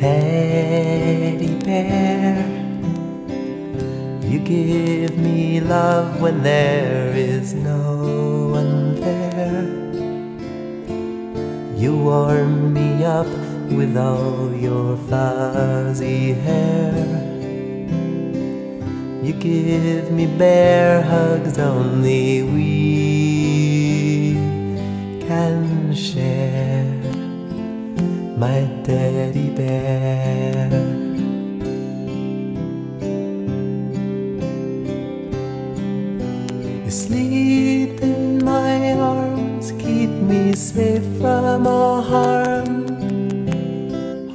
teddy bear. You give me love when there is no one there. You warm me up with all your fuzzy hair. You give me bear hugs only we can share. My teddy bear. You sleep in my arms, keep me safe from all harm.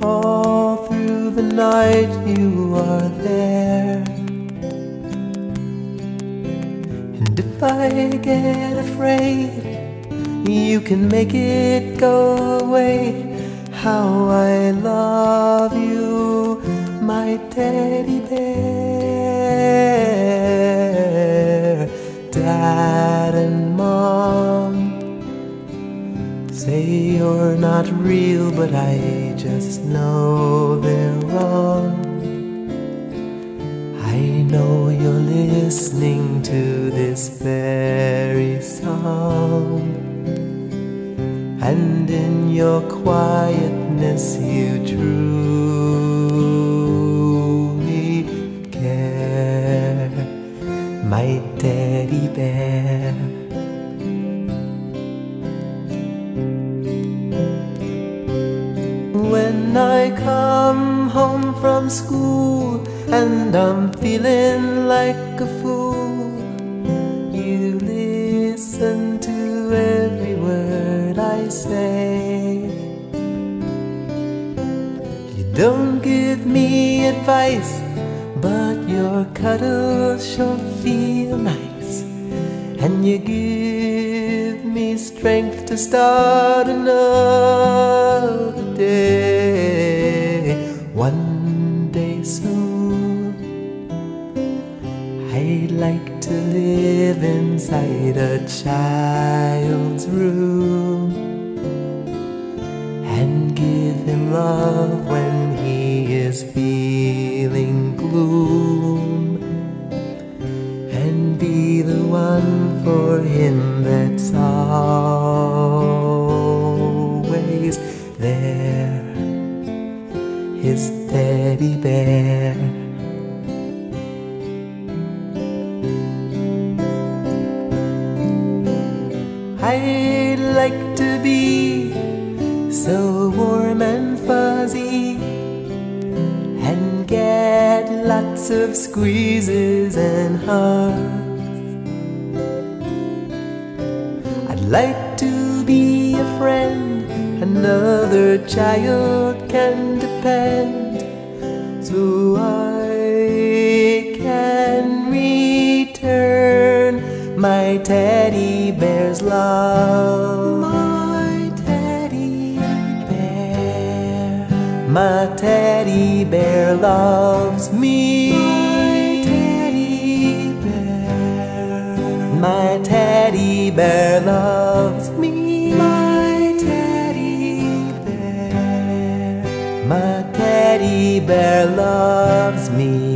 All through the night, you are there. And if I get afraid, you can make it go away. How I love you, my teddy bear. Dad and mom say you're not real, but I just know they're wrong. I know you're listening to this very song. And in your quietness, you truly care, my teddy bear. When I come home from school and I'm feeling like a fool, you listen to every word I say. Don't give me advice, but your cuddles sure feel nice, and you give me strength to start another day. One day soon, I'd like to live inside a child's room and give him love when he is feeling gloom. And be the one for him that's always there. His teddy bear. I'd like to be so warm and of squeezes and hugs. I'd like to be a friend, another child can depend, so I can return my teddy bear's love. My teddy bear, my teddy bear loves me. Teddy bear, loves me. My teddy bear, my teddy bear loves me.